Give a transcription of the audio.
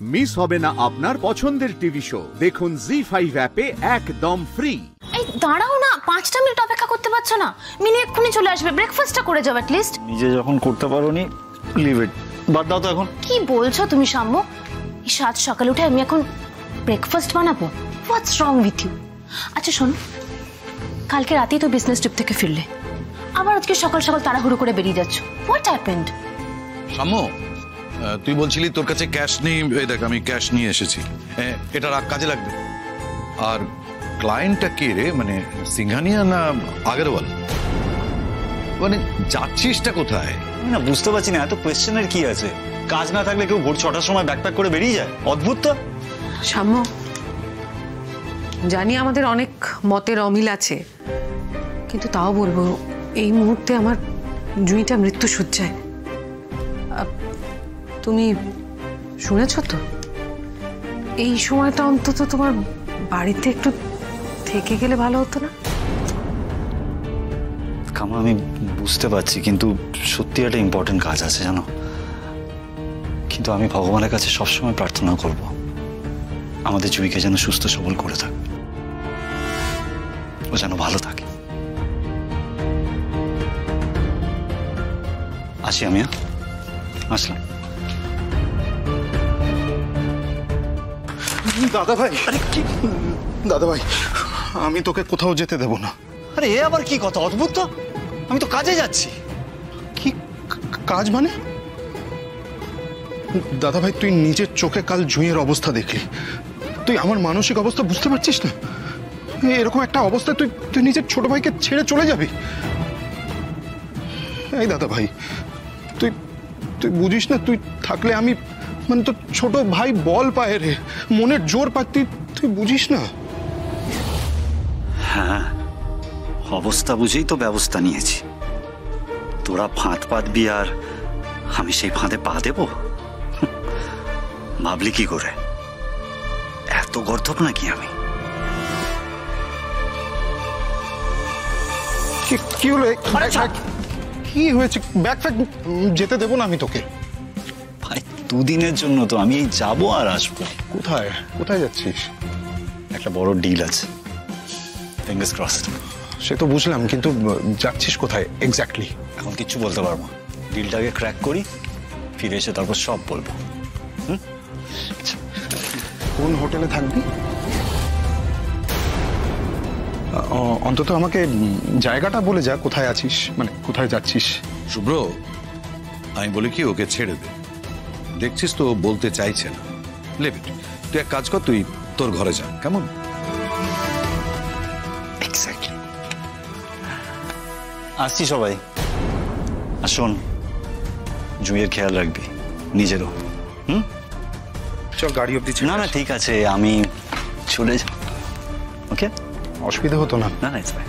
Miss হবে না আপনার পছন্দের টিভি শো। দেখুন জি ফাইভ অ্যাপে একদম ফ্রি এই দাঁড়াও না পাঁচটা মিনিট অপেক্ষা করতে পারছ না। মিনি এক্ষুনি চলে আসবে ব্রেকফাস্টটা করে যাও লিস্ট নিজে যখন করতে পারোনি লিভ ইট বাদ দাও তো এখন। কি বলছো তুমি সাম্য? এই সাত সকালে উঠে আমি এখন ব্রেকফাস্ট বানাবো। হোয়াটস রং উইথ ইউ আচ্ছা শোনো কালকে রাতেই তো বিজনেস ট্রিপ থেকে ফিরলে। আবার আজকে সকাল সকাল তাড়াহুড়ো করে বেরিয়ে যাচ্ছ। হোয়াট হ্যাপেন্ড সাম্য আহ, তুই বলছিলি তোর কাছে ক্যাশ নেই এই দেখ আমি ক্যাশ নিয়ে এসেছি। এটা রাখ কাজে লাগবে। আর ক্লায়েন্টটা কে রে? মানে সিংহানিয়া না আগরওয়াল? মানে যাচ্ছিসটা কোথায়? না বুঝতে পারছি না এত কোয়েশ্চেনের কি আছে? কাজ না থাকলে কেউ ভোর ছটার সময় ব্যাকপ্যাক করে বেরিয়ে যায়? অদ্ভুত তো। সাম্য জানি আমাদের অনেক মতের অমিল আছে কিন্তু তাও বলব এই মুহূর্তে আমার জুঁইটা মৃত্যু সজ্জায়। তুমি শুনেছ তো? এই সময়টা অন্তত তোমার বাড়িতে একটু থেকে গেলে ভালো হতো না? কামা আমি বুঝতে পারছি, কিন্তু সত্যি একটা ইম্পর্টেন্ট কাজ আছে, জানো? কিন্তু আমি ভগবানের কাছে সবসময় প্রার্থনা করব, আমাদের জুইকে যেন সুস্থ সবল করে থাক। ও যেন ভালো থাকে। আসি আমি হ্যাঁ? আসলাম। দাদা ভাই আরে কি? দাদা ভাই আমি তোকে কোথাও যেতে দেব না। আরে এ আবার কি কথা? অদ্ভুত তো। আমি তো কাজে যাচ্ছি। কি কাজ মানে? দাদা ভাই তুই নিজের চোখে কাল জুঁয়ের অবস্থা দেখলি। তুই আমার মানসিক অবস্থা বুঝতে পারছিস না? এরকম একটা অবস্থায় তুই তুই নিজের ছোট ভাইকে ছেড়ে চলে যাবি? এই দাদা ভাই তুই তুই বুঝিস না তুই থাকলে আমি মানে তোর ছোট ভাই বল পায় রে। মনের জোর পায় তুই বুঝিস না। হ্যাঁ অবস্থা বুঝেই তো ব্যবস্থা নিয়েছি। তোরা ফাঁদ পাতবি আর আমি সেই ফাঁদে পা দেব? ভাবলি কি করে? এত গর্ধব নাকি আমি? কি কি হলো? কি হয়েছে? ব্যাগ ফ্যাগ যেতে দেবো না আমি তোকে। দুদিনের জন্য তো আমি এই যাব আর আসব। কোথায়? কোথায় যাচ্ছিস? একটা বড় ডিল আছে। ফিঙ্গার্স ক্রসড সে তো বুঝলাম কিন্তু যাচ্ছিস কোথায় এক্স্যাক্টলি এখন কিচ্ছু বলতে পারব না। ডিলটাকে ক্র্যাক করি ফিরে এসে তারপর সব বলব। কোন হোটেলে থাকবি? অন্তত আমাকে জায়গাটা বলে যা কোথায় আছিস মানে কোথায় যাচ্ছিস। শুভ্র আমি বলি কি ওকে ছেড়ে দে। দেখছিস তো বলতে চাইছে না। লেভ তুই এক কাজ কর তুই তোর ঘরে যা কেমন? আসছি সবাই। আর শোন জুইয়ের খেয়াল রাখবি নিজেরও। হুম? চল গাড়ি অব্দি না না ঠিক আছে আমি চলে যাব। ওকে অসুবিধা হতো না। না না it's fine